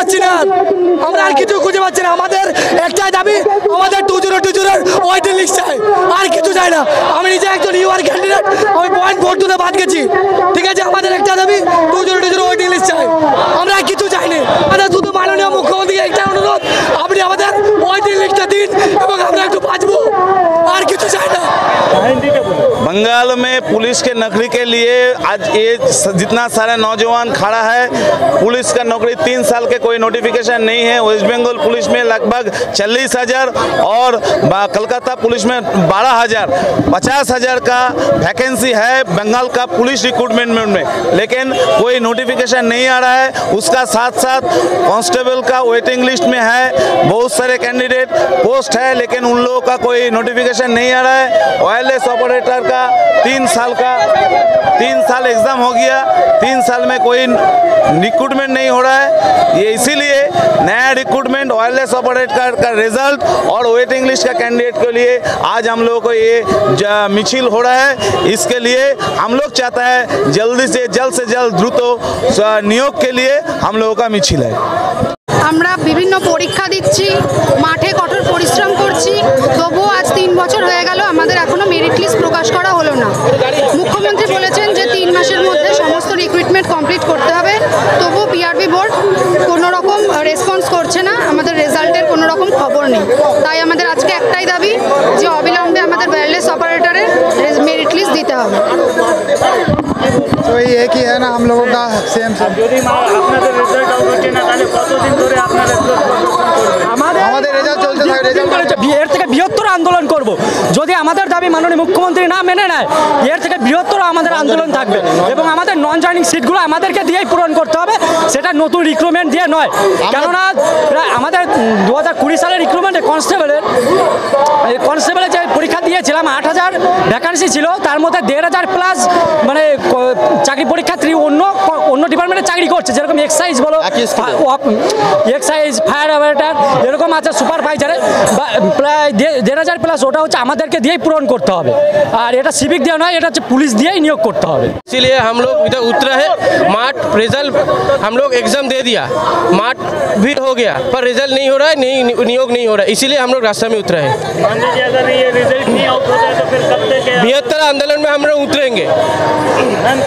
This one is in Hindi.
পাচ্ছি না। আমরা আর কিছু খুঁজে পাচ্ছি না। আমাদের একটাই দাবি, আমাদের টু জিরো টু জিরোর ওয়াইটিং লিস্ট চাই আর কিছু চাই না। আমি নিজে একজন ইউআর ক্যান্ডিডেট আমি পয়েন্ট ভোট তুলে বাদ গেছি। बंगाल में पुलिस के नौकरी के लिए आज ये जितना सारा नौजवान खड़ा है, पुलिस का नौकरी तीन साल के कोई नोटिफिकेशन नहीं है। वेस्ट बंगाल पुलिस में लगभग चालीस हज़ार और कलकत्ता पुलिस में बारह हज़ार, पचास हज़ार का वैकेंसी है बंगाल का पुलिस रिक्रूटमेंट में लेकिन कोई नोटिफिकेशन नहीं आ रहा है। उसका साथ साथ कांस्टेबल का वेटिंग लिस्ट में है। बहुत सारे कैंडिडेट पोस्ट है, लेकिन उन लोगों का कोई नोटिफिकेशन नहीं आ रहा है। वायरलेस ऑपरेटर का गया, तीन साल का, तीन साल एग्ज़ाम हो गया, तीन साल में कोई रिक्रूटमेंट नहीं हो रहा है। ये इसीलिए नया रिक्रूटमेंट वायरलेस ऑपरेट कार्ड का रिज़ल्ट और वेटिंग लिस्ट का कैंडिडेट के लिए आज हम लोगों को ये मिचिल हो रहा है। इसके लिए हम लोग चाहता है जल्दी से, जल्द से जल्द द्रुत नियोग के लिए हम लोगों का मिचिल है। हमारा विभिन्न परीक्षा दीची मठे कठोर परिश्रम কমপ্লিট করতে হবে তবুও পিআরবি বোর্ড কোনো রকম রেসপন্স করছে না আমাদের রেজাল্টের কোনো রকম খবর নেই তাই আমাদের আজকে একটাই দাবি যে অবিলম্বে আমাদের ওয়্যারলেস অপারেটরের মেরিট লিস্ট দিতে হবে तो ये एक ही है ना हम लोगों का सेम सेम যদি মা- আপনাদের রেজাল্ট আউট হচ্ছে না তাহলে কতদিন ধরে আপনারা বিরোধ প্রদর্শন করবেন আমাদের আমাদের রেজাল্ট চলতে থাকে রেজাল্ট এর থেকে বৃহত্তর আন্দোলন করব যদি আমাদের দাবি মাননীয় মুখ্যমন্ত্রী না মেনে নেয় এর থেকে বৃহত্তর আমাদের আন্দোলন থাকবে। এবং আমাদের নন জয়নিং সিটগুলো আমাদেরকে দিয়েই পূরণ করতে হবে সেটা নতুন রিক্রুটমেন্ট দিয়ে নয়। কেননা আমাদের দু হাজার কুড়ি সালের রিক্রুটমেন্টে কনস্টেবলের কনস্টেবলের যে পরীক্ষা দিয়েছিলাম আট হাজার ভ্যাকান্সি ছিল তার মধ্যে দেড় হাজার প্লাস মানে চাকরি পরীক্ষার্থী অন্য অন্য ডিপার্টমেন্টে চাকরি করছে যেরকম এক্সাইজ বলো এক্সাইজ ফায়ার অপারেটার এরকম আছে সুপারভাইজারে প্রায় দেড় হাজার প্লাস ওটা হচ্ছে আমাদেরকে দিয়েই পূরণ করতে হবে আর এটা সিভিক দিয়ে নয় এটা হচ্ছে পুলিশ দিয়েই নিয়োগ করতে হবে इसीलिए हम लोग इधर उतरे हैं मार्ट रिजल्ट हम लोग एग्जाम दे दिया मार्ट भी हो गया पर रिजल्ट नहीं हो रहा है नहीं नियोग नहीं हो रहा है इसीलिए हम लोग रास्ते में उतरे हैं मान लीजिए अगर ये रिजल्ट नहीं आउट होता है तो फिर कब तक है बृहत्तर आंदोलन में हम लोग उतरेंगे मैम